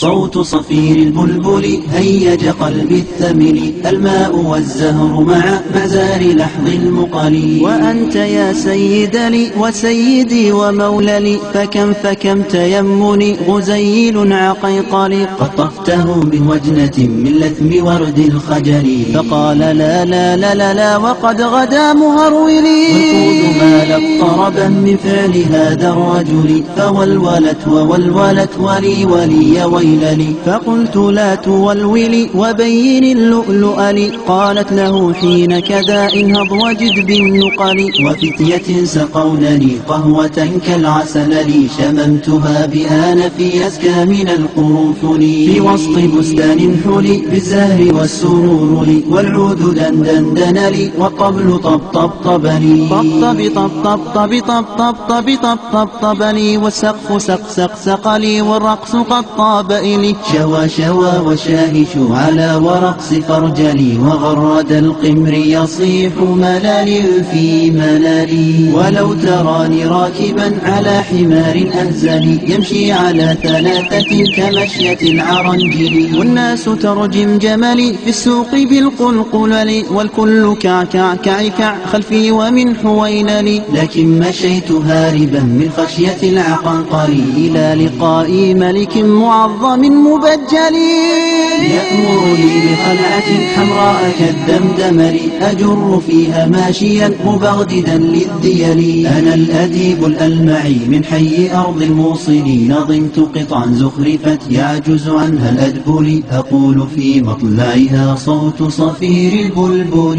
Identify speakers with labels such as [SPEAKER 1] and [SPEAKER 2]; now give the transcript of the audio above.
[SPEAKER 1] صوت صفير البلبل هيج قلب الثمل الماء والزهر مع زهر لحظ المقل.
[SPEAKER 2] وأنت يا سيد لي وسيدي ومولى فكم فكم تيمني غزيل عقيقلي
[SPEAKER 1] قطفته من وجنة من لثم ورد الخجل.
[SPEAKER 2] فقال لا لا لا لا, لا وقد غدا مهرول
[SPEAKER 1] والخود مالت طربا من فعل هذا الرجل فولولت وولولت ولي ولي يا ويل لي
[SPEAKER 2] فقلت لا تولولي وبيني اللؤلؤ لي. قالت له حين كذا انهض وجد بالنقل.
[SPEAKER 1] وفتية سقونني قهوة كالعسل لي. شممتها بآن في أزكى من القرنفل في وسط بستان حلي بالزهر والسرور لي. والعود دندن دن لي وقبل طب طب طب لي.
[SPEAKER 2] طب طب طب طب طب طب طب طب طب طب لي. والسقف سق سق سق لي والرقص قد طاب إلي
[SPEAKER 1] شوى شوى وشاهش على ورقص فرجلي وغرد القمر يصيح ملال في ملالي ولو تراني راكبا على حمار أهزلي يمشي على ثلاثة كمشية العرنجل.
[SPEAKER 2] والناس ترجم جملي في السوق بالقلقلل والكل كعكع كعكع خلفي ومن حويللي
[SPEAKER 1] لكن مشيت هاربا من خشية العقنقر
[SPEAKER 2] إلى لقاء ملك معظم مبجل
[SPEAKER 1] يأمر لي بقلعة حمراء كالدمدمر أجر فيها ماشيا مبغددا للديل. أنا الأديب الألمعي من حي أرض الموصل نظمت قطعا زخرفت يعجز عنها الأدبل. أقول في مطلعها صوت صفير البلبل.